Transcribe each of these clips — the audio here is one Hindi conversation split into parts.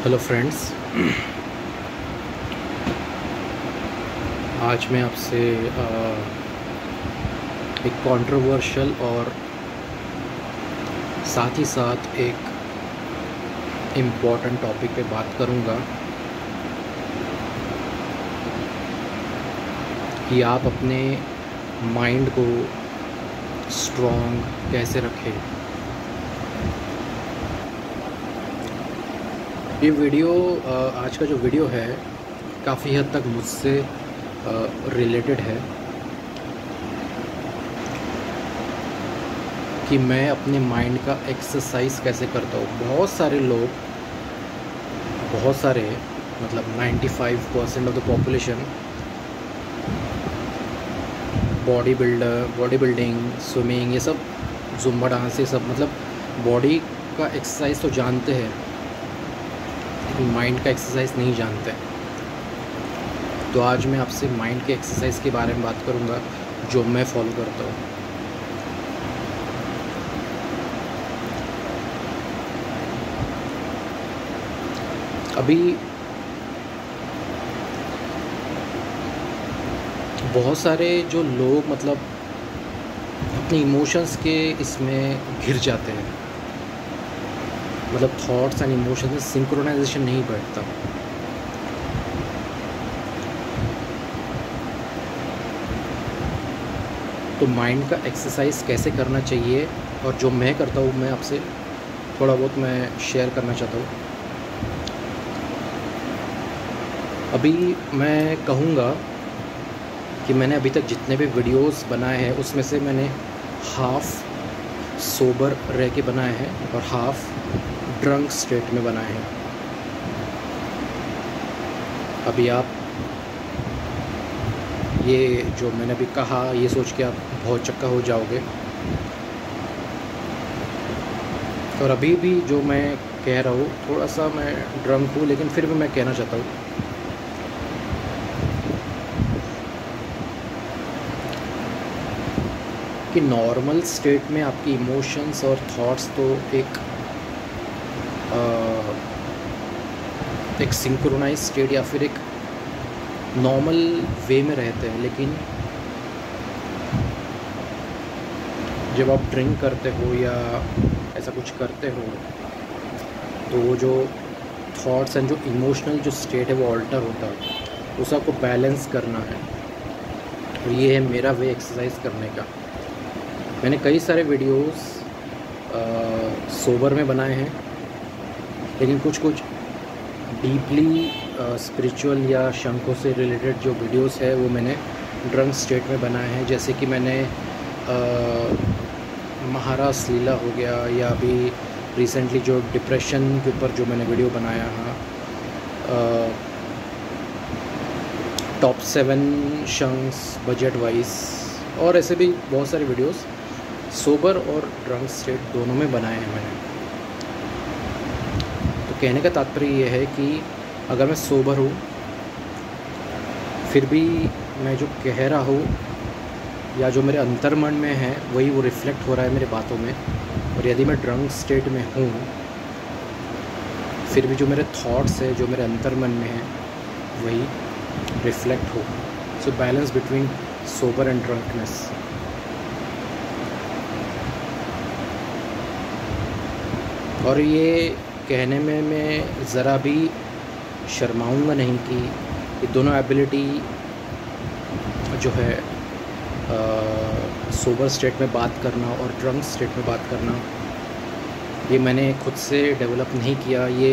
Hello friends. आज मैं आपसे एक कंट्रोवर्शियल और साथ ही साथ एक इंपॉर्टेंट टॉपिक पे बात करूँगा। कि आप अपने माइंड को स्ट्रॉन्ग कैसे रखें? ये वीडियो आज का जो वीडियो है, काफ़ी हद तक मुझसे रिलेटेड है। कि मैं अपने माइंड का एक्सरसाइज कैसे करता हूँ। बहुत सारे लोग, बहुत सारे मतलब 95 percent of the population body builder body building swimming ये सब जुम्बा डांस ये सब मतलब बॉडी का एक्सरसाइज तो जानते हैं। लेकिन माइंड का एक्सरसाइज नहीं जानते। तो आज मैं आपसे माइंड के एक्सरसाइज के बारे में बात करूँगा, जो मैं फॉलो करता हूँ। अभी बहुत सारे जो लोग मतलब अपने इमोशंस के इसमें घिर जाते हैं। मतलब थॉट्स एंड इमोशंस में सिंक्रोनाइजेशन नहीं बैठता। तो माइंड का एक्सरसाइज कैसे करना चाहिए? और जो मैं करता हूँ, मैं आपसे थोड़ा बहुत मैं शेयर करना चाहता हूँ। अभी मैं कहूँगा कि मैंने अभी तक जितने भी वीडियोस बनाए हैं, उसमें से मैंने हाफ़ सोबर रह के बनाए हैं और हाफ़ ड्रंक स्टेट में बनाए हैं। अभी आप, ये जो मैंने अभी कहा, ये सोच के आप बहुत चक्का हो जाओगे। और अभी भी जो मैं कह रहा हूँ, थोड़ा सा मैं ड्रंक हूँ, लेकिन फिर भी मैं कहना चाहता हूँ। कि नॉर्मल स्टेट में आपकी इमोशंस और थॉट्स तो एक एक सिंक्रोनाइज स्टेट या फिर एक नॉर्मल वे में रहते हैं, लेकिन जब आप ड्रिंक करते हो या ऐसा कुछ करते हो तो वो जो थॉट्स एंड जो इमोशनल जो स्टेट है वो ऑल्टर होता है। उसे आपको बैलेंस करना है। और ये है मेरा वे एक्सरसाइज करने का। मैंने कई सारे वीडियोस सोबर में बनाए हैं। लेकिन कुछ कुछ डीपली स्पिरिचुअल या शंखों से रिलेटेड जो वीडियोस है, वो मैंने ड्रंक स्टेट में बनाए हैं। जैसे कि मैंने महाराज लीला हो गया या अभी रिसेंटली जो डिप्रेशन के ऊपर जो मैंने वीडियो बनाया, है। Top seven shanks budget wise और ऐसे भी बहुत सारे वीडियोस सोबर और ड्रंक स्टेट दोनों में बनाए हैं मैंने। कहने का तात्पर्य ये है कि अगर मैं सोबर हूँ, फिर भी मैं जो कह रहा हूँ या जो मेरे अंतर्मन में है, वही वो रिफ्लेक्ट हो रहा है मेरे बातों में। और यदि मैं ड्रंक स्टेट में हूँ, फिर भी जो मेरे थॉट्स है, जो मेरे अंतर्मन में है, वही रिफ्लेक्ट हो। So balance between sober and drunkenness और ये कहने में मैं ज़रा भी शर्माऊँगा नहीं कि ये दोनों एबिलिटी जो है सोबर स्टेट में बात करना और ड्रंक स्टेट में बात करना, ये मैंने खुद से डेवलप नहीं किया। ये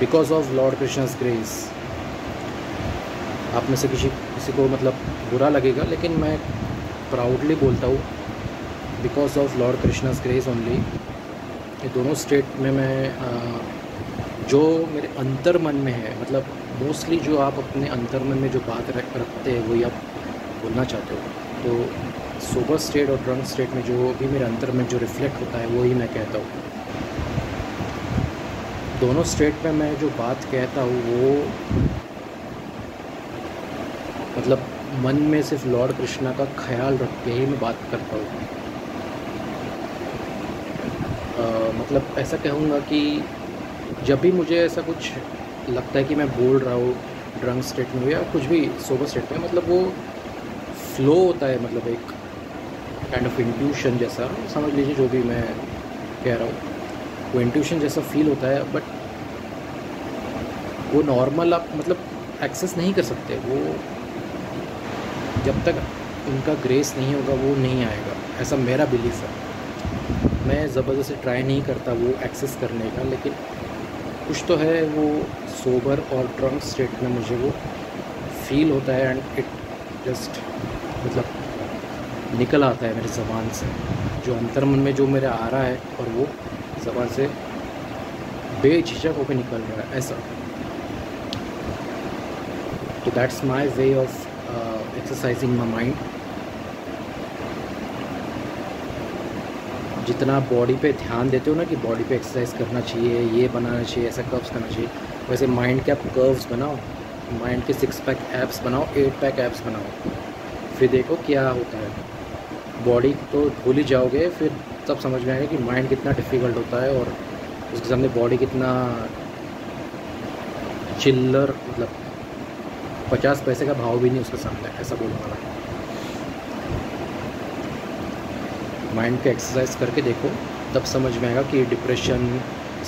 because of lord Krishna's grace आप में से किसी किसी को मतलब बुरा लगेगा, लेकिन मैं प्राउडली बोलता हूँ because of lord Krishna's grace only ये दोनों स्टेट में मैं आ, जो मेरे अंतर मन में है मतलब मोस्टली जो आप अपने अंतर मन में जो बात रख रखते हैं वही आप बोलना चाहते हो। तो सोबर स्टेट और ड्रंक स्टेट में जो भी मेरे अंतर में जो रिफ्लेक्ट होता है वही मैं कहता हूँ। दोनों स्टेट में मैं जो बात कहता हूँ वो मतलब मन में सिर्फ़ लॉर्ड कृष्णा का ख्याल रख के ही मैं बात करता हूँ। मतलब ऐसा कहूँगा कि जब भी मुझे ऐसा कुछ लगता है कि मैं बोल रहा हूँ ड्रंक स्टेट में या कुछ भी सोबर स्टेट में मतलब वो फ्लो होता है मतलब एक काइंड ऑफ़ इंट्यूशन जैसा, समझ लीजिए जो भी मैं कह रहा हूँ। वो इंट्यूशन जैसा फील होता है बट वो नॉर्मल आप मतलब एक्सेस नहीं कर सकते। वो जब तक उनका ग्रेस नहीं होगा, वो नहीं आएगा। ऐसा मेरा बिलीफ है। मैं ज़बरदस्ती ट्राई नहीं करता वो एक्सेस करने का, लेकिन कुछ तो है वो सोबर और ट्रंक स्टेट में मुझे वो फील होता है एंड इट जस्ट मतलब निकल आता है मेरे ज़बान से, जो अंतर मन में जो मेरे आ रहा है और वो ज़बान से बेझिझक होकर निकल रहा है, ऐसा। तो that's my way of exercising my mind जितना बॉडी पे ध्यान देते हो ना कि बॉडी पे एक्सरसाइज करना चाहिए, ये बनाना चाहिए, ऐसा कर्व्स करना चाहिए, वैसे माइंड के आप कर्व्स बनाओ माइंड के सिक्स पैक एप्स बनाओ एट पैक एप्स बनाओ, फिर देखो क्या होता है। बॉडी तो भूल ही जाओगे, फिर तब समझ में आएगा कि माइंड कितना डिफ़िकल्ट होता है और उसके सामने बॉडी कितना चिल्लर मतलब पचास पैसे का भाव भी नहीं उसके सामने, ऐसा बोलने वाला माइंड का एक्सरसाइज करके देखो तब समझ में आएगा कि डिप्रेशन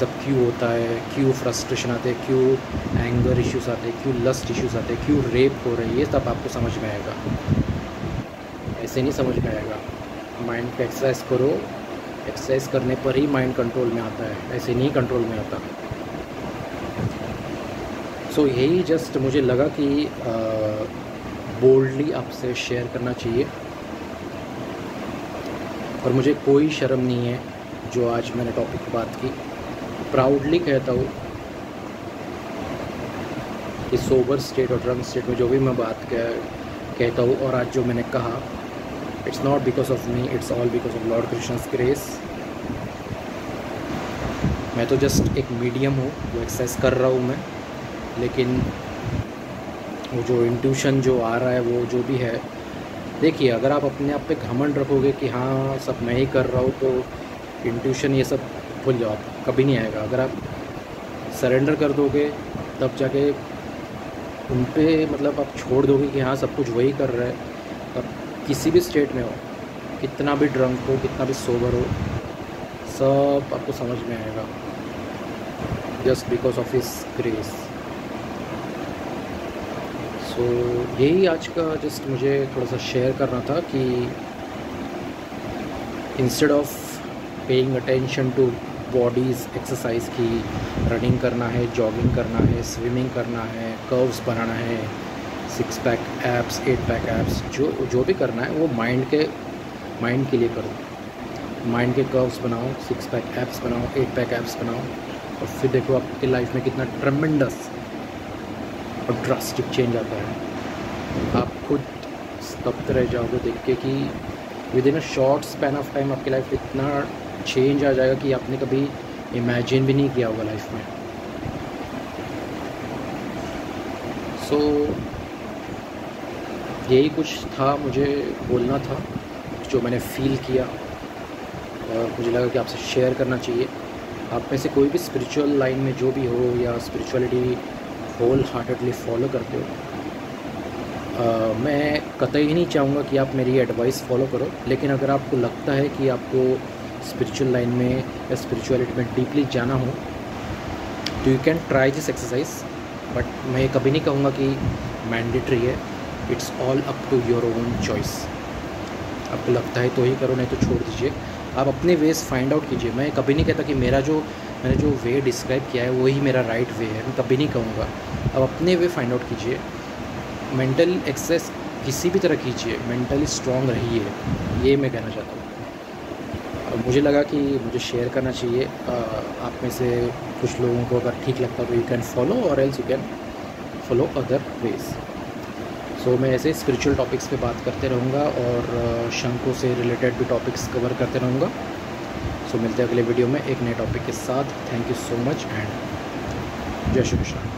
सब क्यों होता है क्यों फ्रस्ट्रेशन आते हैं क्यों एंगर इश्यूज़ आते हैं क्यों लस्ट इश्यूज़ आते हैं क्यों रेप हो रही है तब आपको समझ में आएगा। ऐसे नहीं समझ में आएगा। माइंड को एक्सरसाइज करो एक्सरसाइज करने पर ही माइंड कंट्रोल में आता है ऐसे नहीं कंट्रोल में आता। सो so, यही जस्ट मुझे लगा कि बोल्डली आपसे शेयर करना चाहिए। और मुझे कोई शर्म नहीं है जो आज मैंने टॉपिक की बात की। प्राउडली कहता हूँ कि सोबर स्टेट और ड्रम स्टेट में जो भी मैं बात कह कहता हूँ और आज जो मैंने कहा it's not because of me it's all because of lord Krishna's grace मैं तो जस्ट एक मीडियम हूँ, वो एक्सरसाइज कर रहा हूँ मैं, लेकिन वो जो इंट्यूशन जो आ रहा है, वो जो भी है देखिए, अगर आप अपने आप पे घमंड रखोगे कि हाँ सब मैं ही कर रहा हूँ तो इंट्यूशन ये सब भूल जाओ, कभी नहीं आएगा। अगर आप सरेंडर कर दोगे, तब जाके उन पर मतलब आप छोड़ दोगे कि हाँ सब कुछ वही कर रहा है, तब किसी भी स्टेट में हो, कितना भी ड्रंक हो, कितना भी सोबर हो, सब आपको समझ में आएगा just because of his grace so so, यही आज का जस्ट मुझे थोड़ा सा शेयर करना था कि instead of paying attention to bodies exercise की रनिंग करना है जॉगिंग करना है स्विमिंग करना है कर्व्स बनाना है six pack abs eight pack abs जो जो भी करना है वो माइंड के माइंड के लिए करो। माइंड के कर्व्स बनाओ सिक्स पैक एप्स बनाओ एट पैक एप्स बनाओ और फिर देखो आपकी लाइफ में कितना ट्रमेंडस और ड्रास्टिक चेंज आता है। आप खुद स्तब्ध रह जाओगे देख के कि within a short span of time आपकी लाइफ इतना चेंज आ जाएगा कि आपने कभी इमेजिन भी नहीं किया होगा लाइफ में। सो so, यही कुछ था मुझे बोलना था जो मैंने फील किया और मुझे लगा कि आपसे शेयर करना चाहिए। आप में से कोई भी स्पिरिचुअल लाइन में जो भी हो या स्पिरिचुअलिटी होल हार्टेडली फॉलो करते हो। uh, मैं कतई नहीं चाहूँगा कि आप मेरी एडवाइस फॉलो करो लेकिन अगर आपको लगता है कि आपको स्पिरिचुअल लाइन में या स्पिरिचुअलिटी में डीपली जाना हो तो you can try this exercise but मैं ये कभी नहीं कहूँगा कि मैंडेटरी है। It's all up to your own choice आपको लगता है तो ही करो नहीं तो छोड़ दीजिए। आप अपने वेज फाइंड आउट कीजिए। मैं कभी नहीं कहता कि मेरा जो, मैंने जो वे डिस्क्राइब किया है वही मेरा राइट वे है। मैं कभी नहीं कहूँगा। आप अपने वे फाइंड आउट कीजिए। मेंटल एक्सरसाइज किसी भी तरह कीजिए। मेंटली स्ट्रॉन्ग रहिए। ये मैं कहना चाहता हूँ। और मुझे लगा कि मुझे शेयर करना चाहिए। आप में से कुछ लोगों को अगर ठीक लगता तो यू कैन फॉलो और else you can follow other ways so मैं ऐसे स्पिरिचुअल टॉपिक्स पे बात करते रहूँगा और शंकु से रिलेटेड भी टॉपिक्स कवर करते रहूँगा। सो मिलते हैं अगले वीडियो में एक नए टॉपिक के साथ। Thank you so much and जय श्री कृष्ण।